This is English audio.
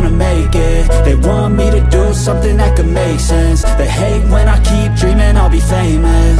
Never gonna make it. They want me to do something that could make sense. They hate when I keep dreaming I'll be famous